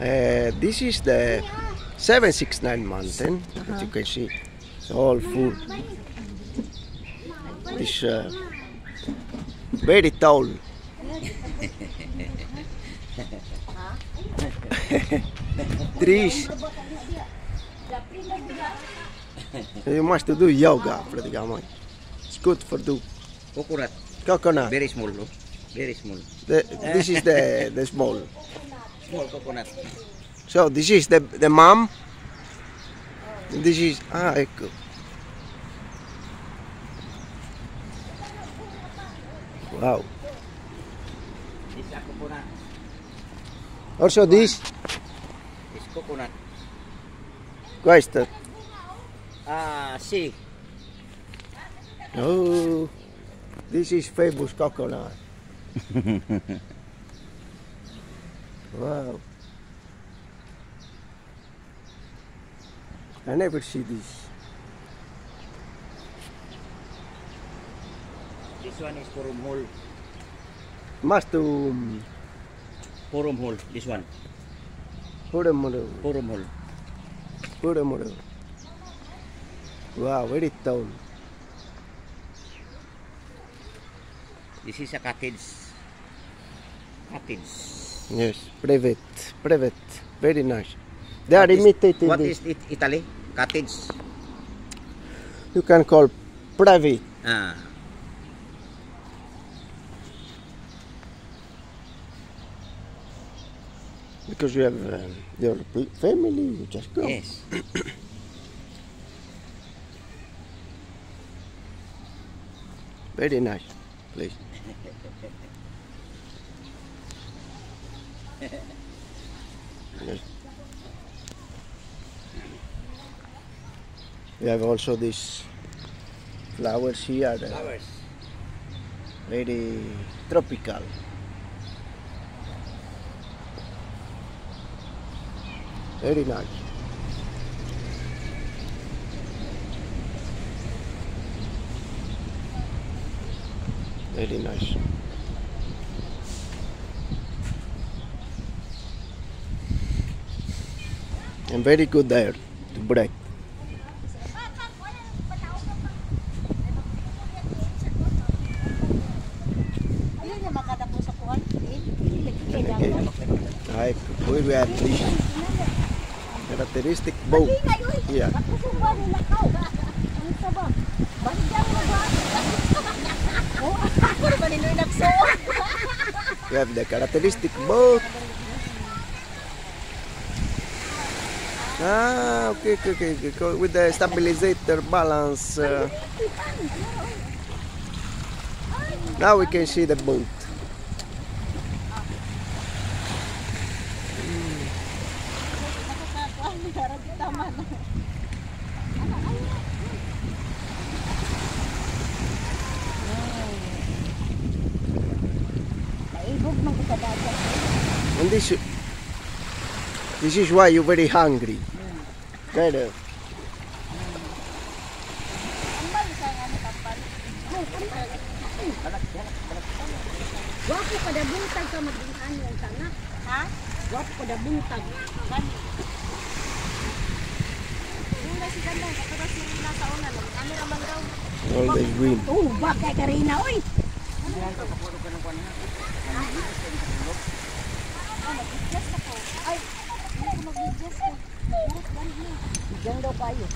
Uh, this is the 769 mountain, as you can see. It's all full. This uh, very tall. Trees. You must do yoga praticamente. It's good for do Coconut. coconut. Very small, no? Very small. The, this is the, the small. Small coconut. So this is the the mom. This is ah ecco. Wow. This is a coconut. Also this This coconut. questo. Ah, see. Oh, this is famous coconut. wow. I never see this. This one is forum hole. Must um, Forum hole. This one. put hole. Forum hole. put hole. Wow, very tall. This is a cottage. Yes, private, private, very nice. They are What is- imitating What this. is it, Italy? Cottage. You can call private. Ah. Because you have um, your family, you just go. Yes. Very nice place. We have also these flowers here, Flowers. very tropical. Very nice. Very nice. And very good there to break. Like we have characteristic boat here. We have the characteristic boat. Ah, okay, okay, okay. With the stabilizer balance. uh, now we can see the boat. Nakakakuan ni this is why you're very hungry. Kapal. Wapo kada buntag ka yung sana. Ha? Wapo kada buntag. Gani. Yung na si Ganda, kapag si Rina sa una lang. Ano naman daw? All the wind. Oh, bagay ka Rina, oy! Ay, mag-adjust ka. Ulit lang Diyan daw kayo.